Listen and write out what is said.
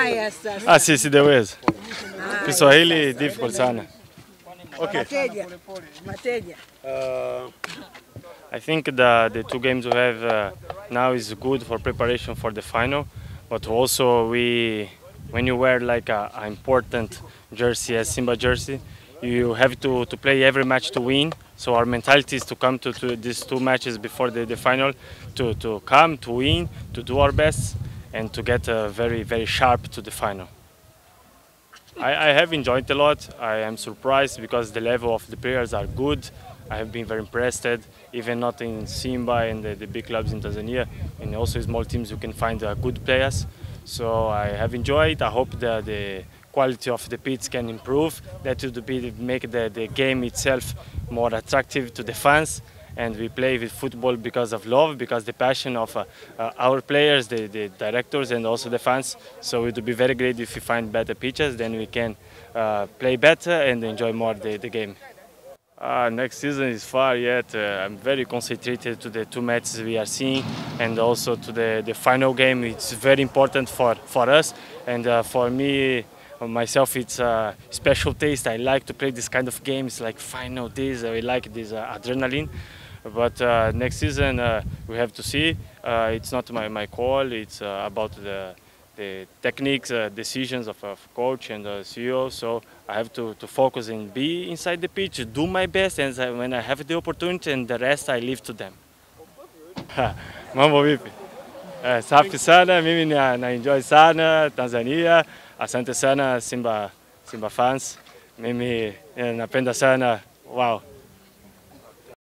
Haya sasa. Ah, si sideweza. Kiswahili difficult sana. Okay. Mateja. Mateja. Uh, I think the the two games we have uh, now is good for preparation for the final, but also we when you wear like a, a important jersey as Simba jersey, you have to, to play every match to win. So our mentality is to come to, to these two matches before the, the final, to, to come to win, to do our best, and to get uh, very very sharp to the final. I, I have enjoyed a lot. I am surprised because the level of the players are good. I have been very impressed. Even not in Simba and the, the big clubs in Tanzania, and also small teams, you can find uh, good players. So I have enjoyed. I hope that the quality of the pitch can improve. That would be make the, the game itself more attractive to the fans. And we play with football because of love, because the passion of uh, uh, our players, the, the directors, and also the fans. So it would be very great if we find better pitches, then we can uh, play better and enjoy more the, the game. Uh, next season is far yet. Uh, I'm very concentrated to the two matches we are seeing and also to the, the final game. It's very important for, for us and uh, for me myself it's a special taste. I like to play this kind of games like final days. I like this uh, adrenaline. But uh, next season uh, we have to see. it's not my, my call. It's about the the techniques, uh, decisions of, of coach and CEO. So I have to, to focus and be inside the pitch, do my best, and when I have the opportunity, and the rest I leave to them. Mambo vipi? Eh, safi sana, mimi na, na enjoy sana Tanzania. Asante sana Simba, Simba fans. Mimi eh, napenda sana. Wow,